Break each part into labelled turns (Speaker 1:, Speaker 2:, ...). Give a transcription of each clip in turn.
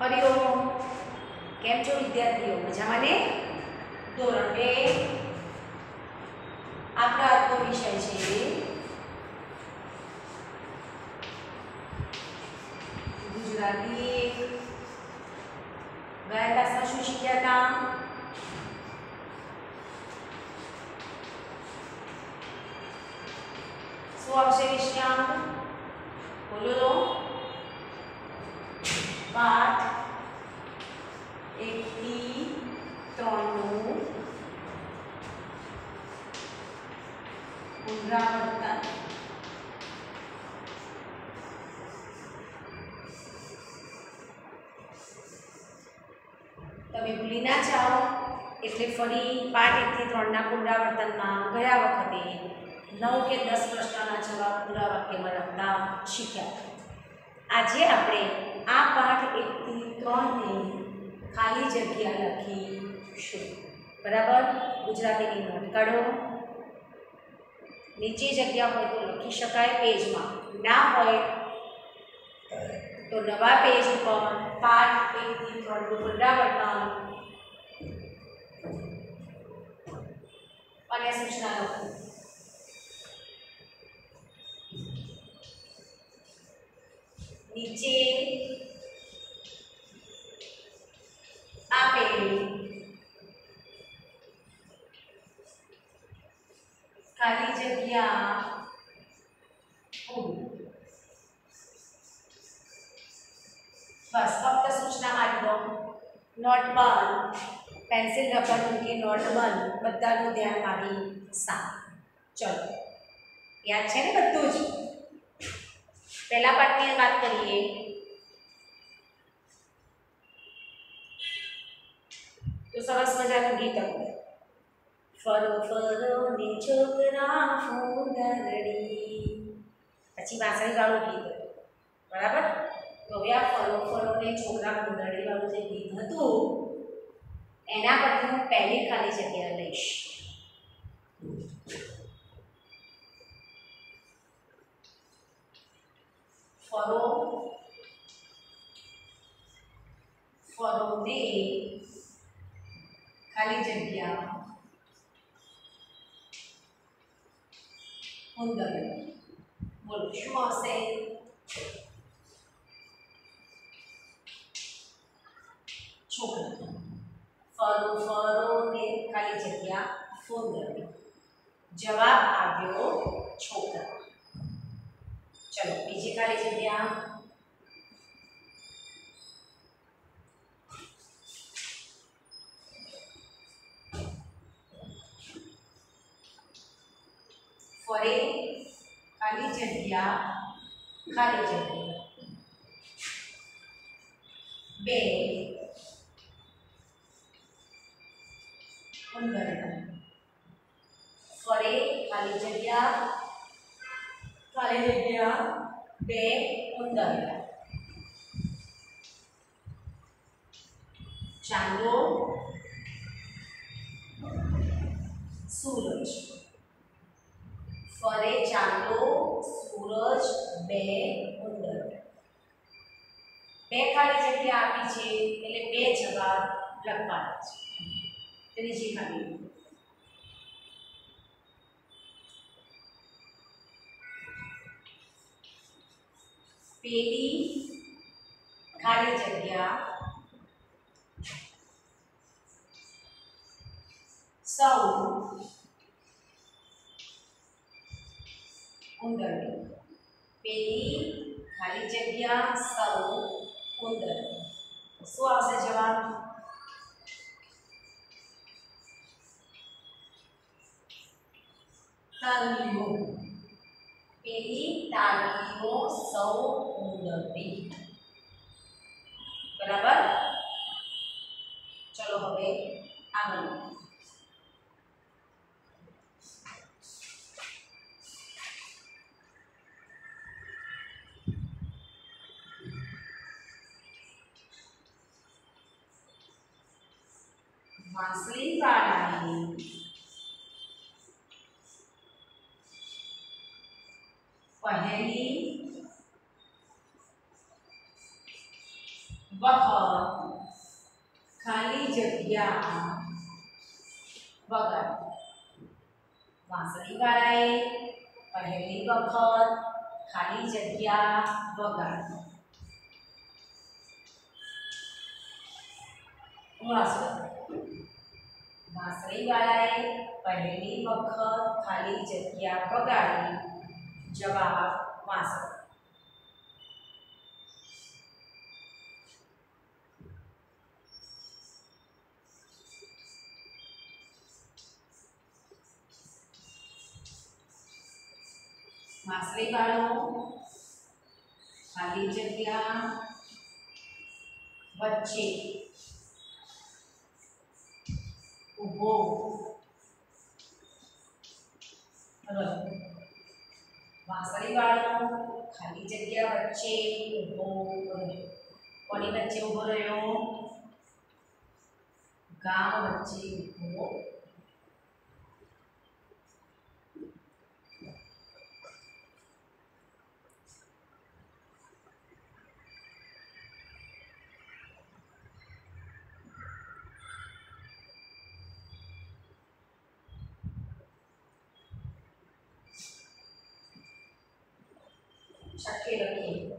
Speaker 1: હરિઓમ કેમ છો વિદ્યાર્થીઓ મજામાં ને ધોરણ બે આપણો આજનો વિષય છે ગુજરાતી ગયા ક્લાસમાં શું શીખ્યા હતા શું આવશે વિષયાંક તમે ભૂલી જાઓ. એટલે ફરી પાઠ એકથી ત્રણના પુનરાવર્તનમાં ગયા વખતે નવ કે દસ પ્રશ્નના જવાબ પૂરા વાક્યમાં લખતા શીખ્યા. આજે આપણે આ પાઠ એકથી ત્રણની ખાલી જગ્યા લખીશું. બરાબર? ગુજરાતીની નોટ કાઢો. નીચે જગ્યા હોય તો લખી શકાય, પેજમાં. ના હોય તો નવા પેજ ઉપર પાઠ એકથી ત્રણનું પુનરાવર્તન અને સૂચના લખો નીચે આપેલ ખાલી જગ્યા નોટ બંધ પેન્સિલ રબર મૂકી નોટ બંધ બધાનું ધ્યાન મારી સાથ ચલો યાદ છે ને બધું જ પહેલા પાઠની વાત કરીએ તો સરસ મજાનું ગીત હતું ફરો ફરો ને છોકરા ફૂંદરડી પછી વાસળી વાળું ગીત હતું બરાબર તો હવે આ ફરો ફરો ને છોકરા વાળું જે ગીત હતું, એના પરથી હું પહેલી ખાલી જગ્યા લઈશ. ફરો ફરો ને ખાલી જગ્યા ખાલી જગ્યા ખાલી જગ્યા બે ઉંદર ફરે ખાલી જગ્યા ખાલી જગ્યા બે ઉંદર ચાંદો સૂરજ ફરે ચાંદો સૂરજ બે ઉંદર બે ખાલી જગ્યા આપી છે એટલે બે જવાબ લખવાના છે ત્રીજી ખાલી પેલી ખાલી જગ્યા સૌ ઉંદર પેલી ખાલી જગ્યા સૌ ઉંદર શું આવશે જવાબ તાલીઓ પેલી તાલીઓ સૌ ઉંદરવી બરાબર ચલો હવે આગળ વાંસળી વાળાની પહેલી વખત ખાલી જગ્યા વગર વાંસળી વાળાએ પહેલી વખત ખાલી જગ્યા વગર વાંસળી વાળાએ પહેલી વખત ખાલી જગ્યા વગાડી જવાબ વાંસળી વાંસળી વાળો ખાલી જગ્યા વચ્ચે ઊભો રહ્યો વાંસળી વાળો ખાલી જગ્યા વચ્ચે ઊભો રહ્યો કોની વચ્ચે ઊભો રહ્યો ગામ વચ્ચે ઊભો saqué lo tiempo.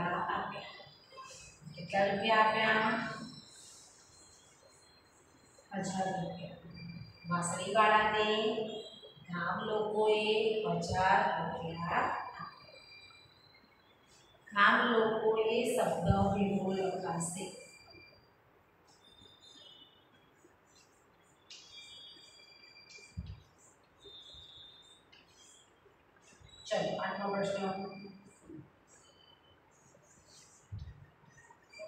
Speaker 1: જગ્યા રૂપિયા આપ્યા કેટલા રૂપિયા આપ્યા હજાર રૂપિયા વાંસળી વાળાને ગામ લોકોએ હજાર રૂપિયા ગામ લોકોએ શબ્દ ભેગો લખાશે ચલો આઠમો પ્રશ્ન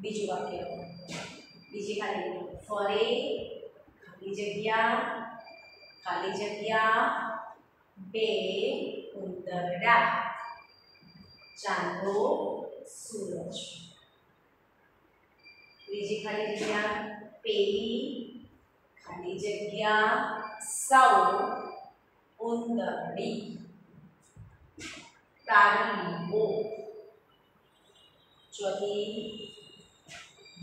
Speaker 1: બીજું વાક્ય બીજી ખાલી ફરે ખાલી જગ્યા ખાલી જગ્યા બે ઉંદરડા ચાંદો સૂરજ બીજી ખાલી જગ્યા પેલી ખાલી જગ્યા સૌ ઉંદરડી તારીઓ ચોથી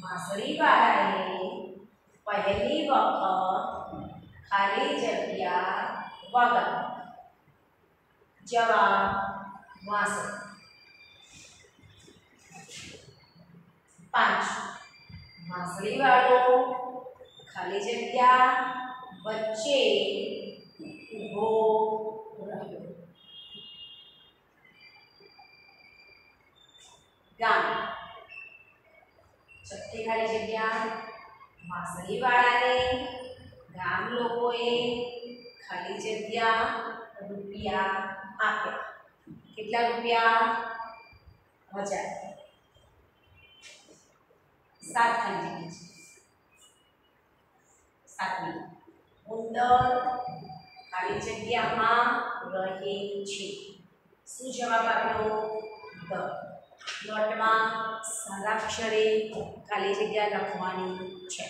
Speaker 1: વાંસળી વાળાએ પહેલી વખત ખાલી જગ્યા વગર જવાબ વાંસળી પાંચ વાંસળી વાળો ખાલી જગ્યા વચ્ચે ઊભો રહ્યો ગામ છઠ્ઠી ખાલી જગ્યા વાંસળી વાળાને ગામ લોકોએ ખાલી જગ્યા રૂપિયા આપ્યા કેટલા રૂપિયા હજાર સાત ખાલી જગ્યા છે સાતમી ઉંદર ખાલી જગ્યામાં રહે છે શું જવાબ આપ્યો દ નોટમાં સારાક્ષરે ખાલી જગ્યા લખવાની છે.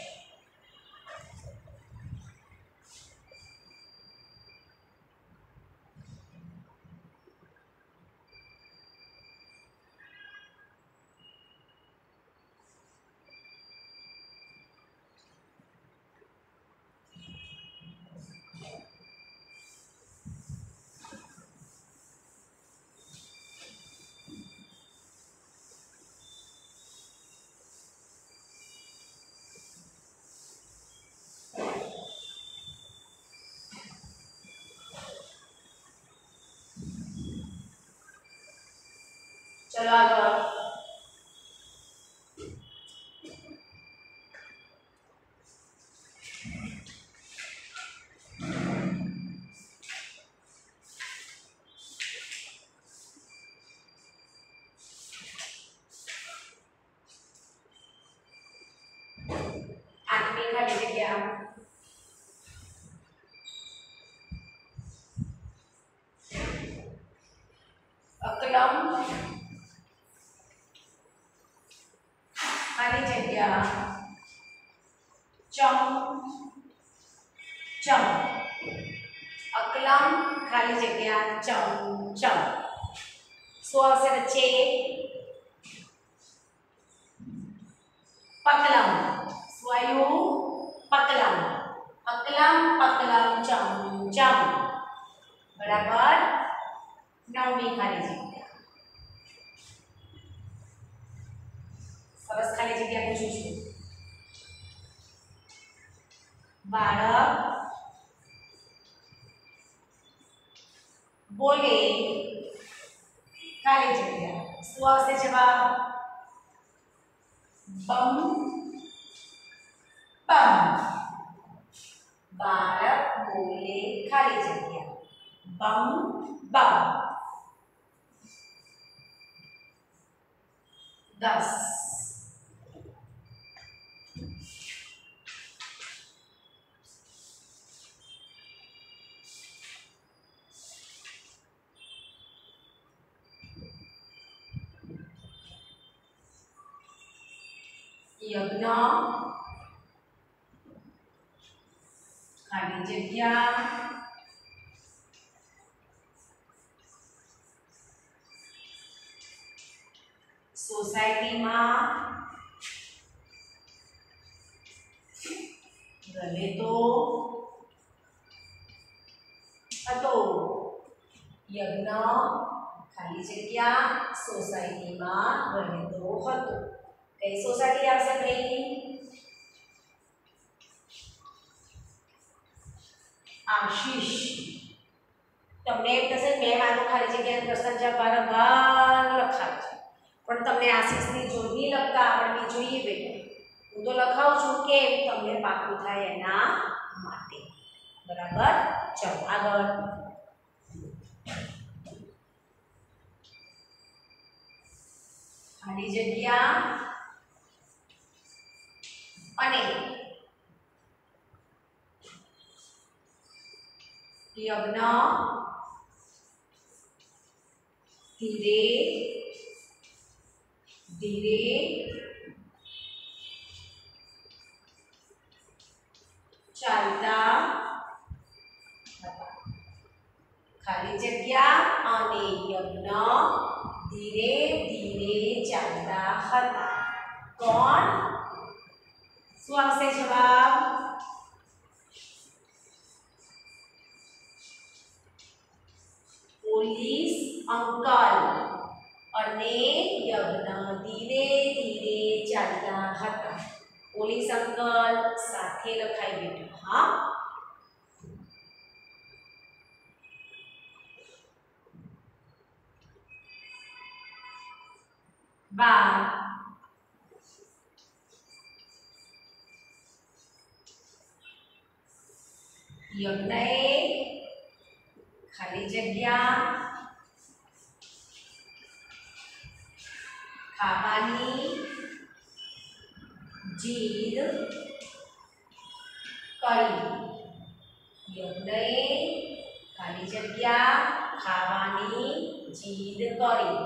Speaker 1: ચલો આગળ યજ્ઞ. ખાલી જગ્યા. સોસાયટીમાં કઈ સોસાયટી આવશે ભાઈ આશીષ તમને એમ થશે કે મેં મારું ખાલી જગ્યાનો પ્રશ્ન જવાબ વારંવાર લખાવે છે પણ તમને આશીષની જોડણી લખતા આવડવી જોઈએ બેટા હું તો લખાવું છું કે તમને પાકું થાય એના માટે બરાબર ચલો આગળ ખાલી જગ્યા અને યજ્ઞ ધીરે ધીરે ચાલતા હતા ખાલી જગ્યા અને યજ્ઞ ધીરે ધીરે ચાલતા હતા કોણ શું આવશે જવાબ પોલીસ અંકલ અને યજ્ઞ ધીરે ધીરે ચાલતા હતા પોલીસ અંકલ સાથે લખાઈ બેઠા હા બાર યજ્ઞએ ખાલી જગ્યા ખાવાની જીદ કરી યજ્ઞએ ખાલી જગ્યા ખાવાની જીદ કરી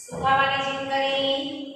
Speaker 1: શું ખાવાની જીદ કરી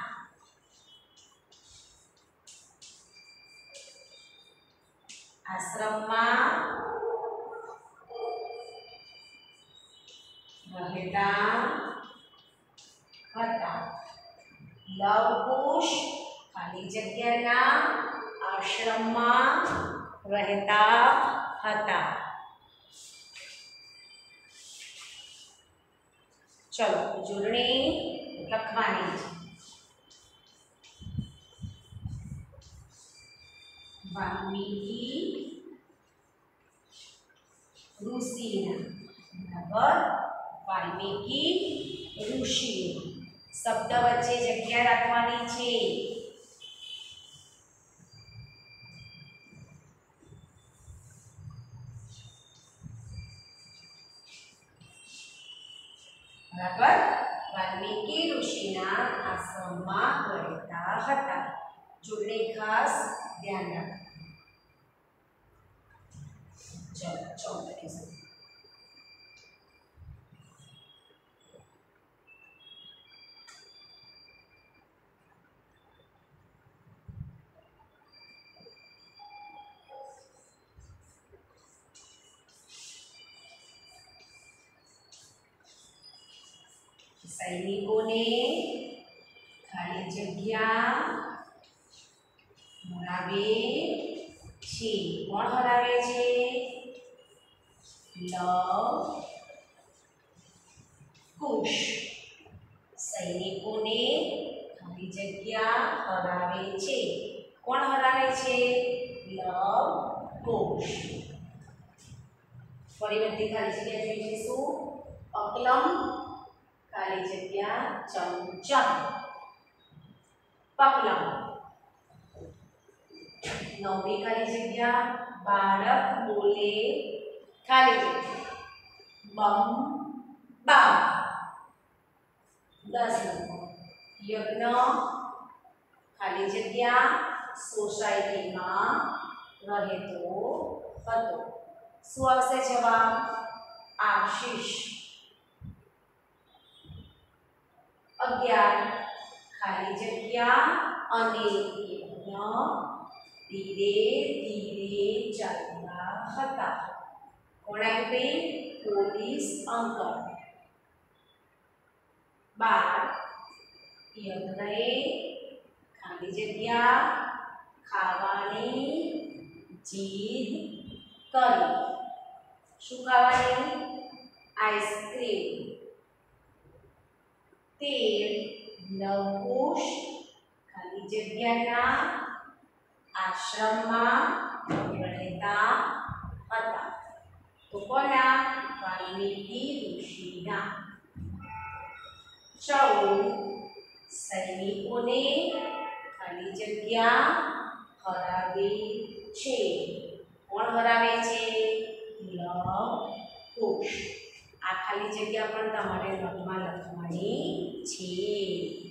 Speaker 1: astra બરાબર વાલ્મીકી ઋષિના આશ્રમમાં રહેતા હતા જોડણી ખાસ ધ્યાન રાખો લવ કુશ સૈનિકોને ખાલી જગ્યા હરાવે છે. કોણ હરાવે છે? લવ કુશ ફરી બધી ખાલી જગ્યા જોઈ શું અકલમ ખાલી જગ્યા ચમચમ પકલમ. નવમી ખાલી જગ્યા બાળક બોલે ખાલી જગ્યા બમ બમ દસ નંબર યજ્ઞ ખાલી જગ્યા સોસાયટીમાં રહેતો હતો શું આવશે જવાબ આશીષ અગિયાર ખાલી જગ્યા અને યજ્ઞ ધીરે ધીરે ચાલતા હતા કોણ બે પોલીસ અંકલ બાર યજ્ઞએ ખાલી જગ્યા ખાવાની જીદ કરી. શું ખાવાની? આઈસ્ક્રીમ. તેર નવકુશ, ખાલી જગ્યાના આશ્રમમાં રહેતા હતા. તો કોના વાલ્મીકી ઋષિના ચૌદ સૈનિકોને ખાલી જગ્યા હરાવે છે કોણ હરાવે છે લવ કુશ આ ખાલી જગ્યા પણ તમારે નોટમાં લખવાની છે.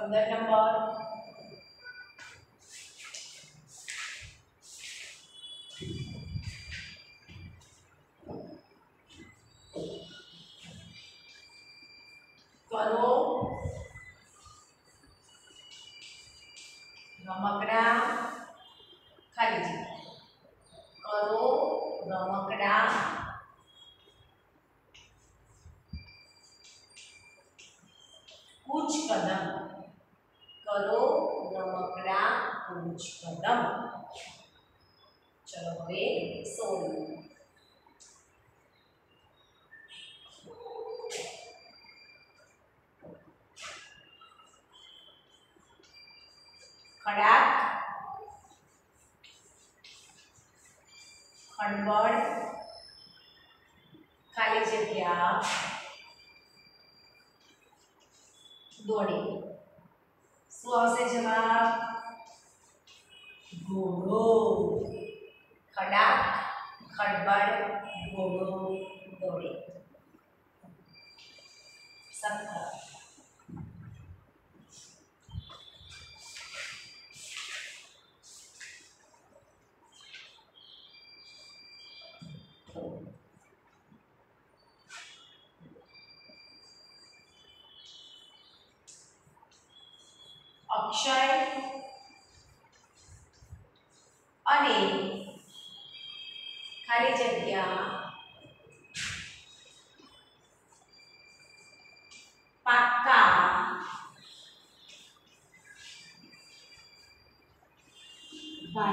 Speaker 1: પંદર નંબર કરો રમકડા ખાલી જગ્યા કરો રમકડા કૂચ કદમ करो रमकड़ा पूछ पदम चलो हे सोल। खाली जगह। दौड़ी। શું આવશે જવાબ ઘોડો ખડાક ખડબડ ઘોડો દોડે સત્તર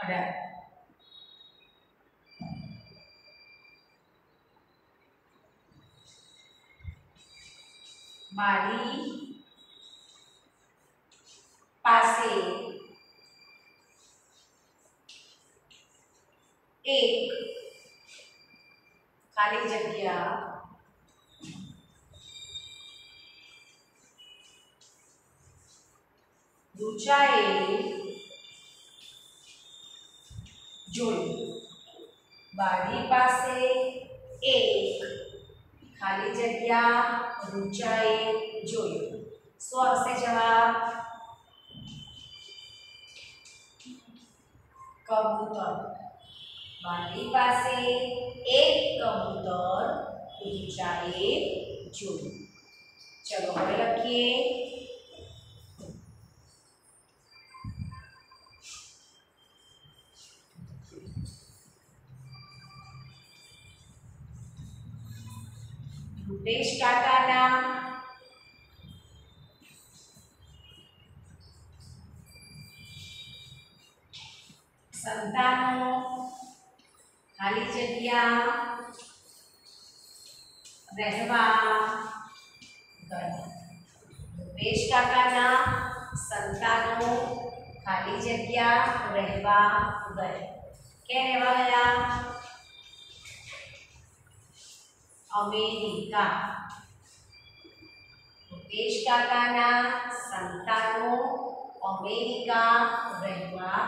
Speaker 1: અઢાર મારી પાસે એક ખાલી જગ્યા રૂચાએ જોયું બારી પાસે એક ખાલી જગ્યા રૂચાએ જોયું શું આવશે જવાબ કબૂતર મારી પાસે એક કબૂતર ઊંચાએ જોયું ચલો હવે લખીએ રૂપેશ કાકાના સંતાનો, ખાલી જગ્યા, રહેવા ગયા રૂપેશ સંતાનો, ખાલી જગ્યા, રહેવા ગયા ક્યાં રહેવા ગયા? અમેરિકા રૂપેશ કાકાના સંતાનો અમેરિકા રહેવા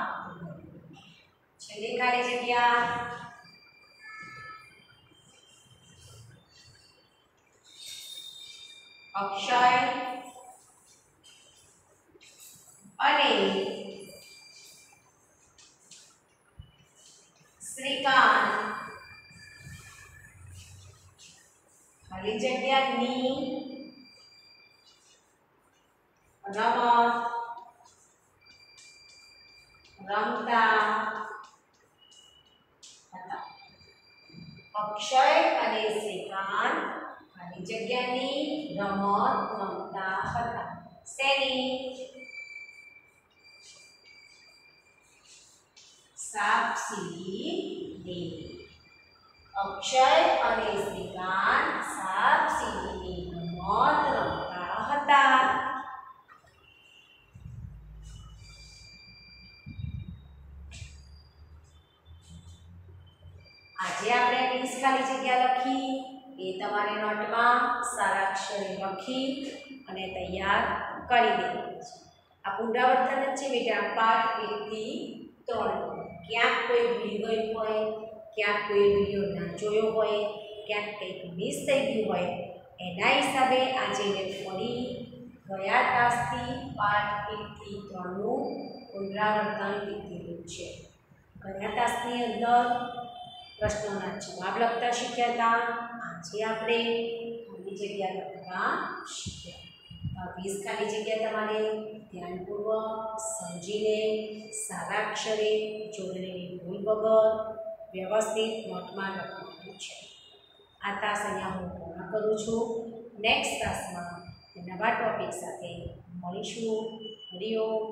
Speaker 1: છેલ્લી ખાલી જગ્યા અક્ષય અને શ્રીકાંત ખાલી જગ્યા ની રમત રમતા હતા. અક્ષય અને શ્રીકાંત ખાલી જગ્યાની રમત રમતા હતા. શેની? સાપ સીડી અક્ષય અને શ્રીકાંત સાપ સીડીની રમત રમતા હતા આજે આપણે વીસ ખાલી જગ્યા લખી, એ તમારે નોટમાં સારા અક્ષરે લખી અને તૈયાર કરી દેવાનું છે. આ પુનરાવર્તન જ છે બેટા પાઠ એકથી ત્રણ. ક્યાંક કોઈ ગયું હોય, ક્યાંક કોઈ વીડિયો ના જોયો હોય ક્યાંક કંઈક મિસ થઈ ગયું હોય, એના હિસાબે આજે મેં ફરી ગયા તાસથી પાઠ એકથી ત્રણનું પુનરાવર્તન લીધેલું છે. ગયા તાસની અંદર પ્રશ્નોના જવાબ લખતા શીખ્યા હતા. આજે આપણે ખાલી જગ્યા લખતા શીખ્યા. વીસ ખાલી જગ્યા તમારે ધ્યાનપૂર્વક સમજીને, સારા અક્ષરે જોડણીની ભૂલ વગર વ્યવસ્થિત નોટમાં લખવાનું છે. આ તાસ અહીંયા હું પૂર્ણ કરું છું. નેક્સ્ટ તાસમાં નવા ટોપિક સાથે મળીશું. હરિઓમ